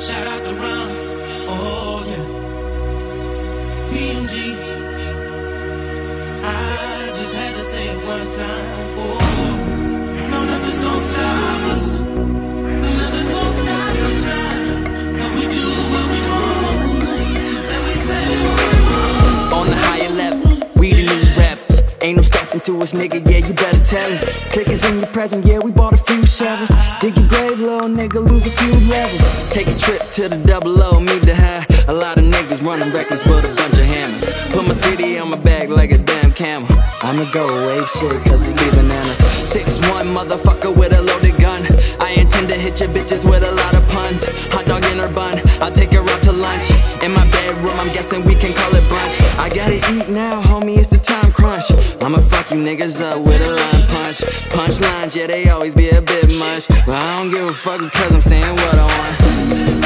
Shout out the round. Oh, yeah. I just had to say time. Oh, no, nothing's gonna stop us. To us, nigga, yeah, you better tell him. Clickers in your present, yeah, we bought a few shovels. Dig your grave, little nigga, lose a few levels. Take a trip to the double O, meet the high. A lot of niggas running reckless with a bunch of hammers. Put my city on my back like a damn camel. I'ma go wave shit, cause it's be bananas. 6'1 motherfucker with a loaded gun. I intend to hit your bitches with a lot of puns. Hot dog in her bun, I'll take her out to lunch. In my bedroom, I'm guessing we can call it brunch. I gotta eat now, I'ma fuck you niggas up with a line punch. Punchlines, yeah, they always be a bit much. But I don't give a fuck because I'm saying what I want.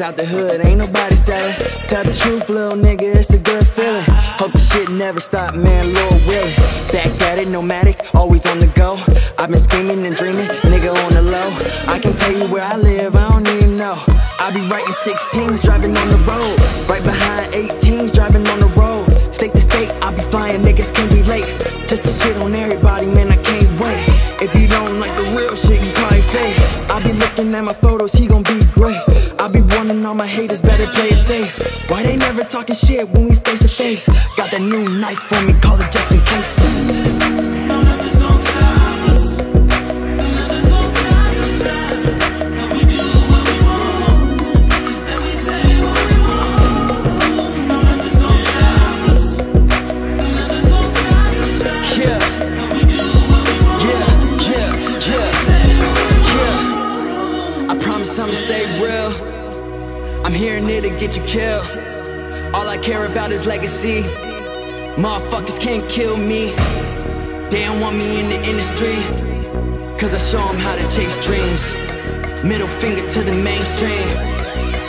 Out the hood, ain't nobody selling. Tell the truth, little nigga, it's a good feeling. Hope the shit never stop, man, Lord willing. Back at it, nomadic, always on the go. I've been scheming and dreaming, nigga on the low. I can tell you where I live, I don't even know. I be writing 16s, driving on the road. Right behind 18s, driving on the road. State to state, I be flying, niggas can't be late. Just to shit on everybody, man, I can't wait. If you don't like the real shit, you probably fake. I be looking at my photos, he gon' be great. All my haters, better play it safe. Why they never talking shit when we face to face? Got that new knife for me, call it just in case. I'ma stay real. I'm here in it to get you killed. All I care about is legacy. Motherfuckers can't kill me. They don't want me in the industry. Cause I show them how to chase dreams. Middle finger to the mainstream.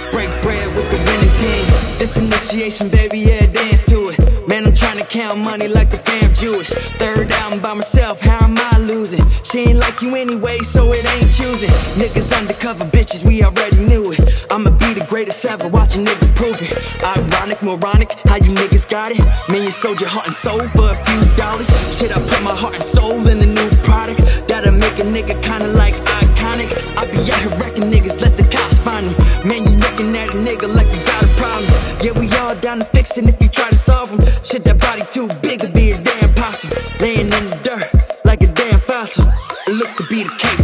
Break bread with the winning team. This initiation, baby, yeah, dance to it. Man, trying to count money like the fam Jewish. Third album by myself, how am I losing? She ain't like you anyway, so it ain't choosing. Niggas undercover bitches, we already knew it. I'ma be the greatest ever, watch a nigga prove it. Ironic, moronic, how you niggas got it. Man, you sold your heart and soul for a few dollars. Shit, I put my heart and soul in a new product. That'll make a nigga kinda like iconic. I be out here wrecking niggas, let the Yeah, we all down to fix it if you try to solve them. Shit, that body too big to be a damn possum. Laying in the dirt like a damn fossil. It looks to be the case.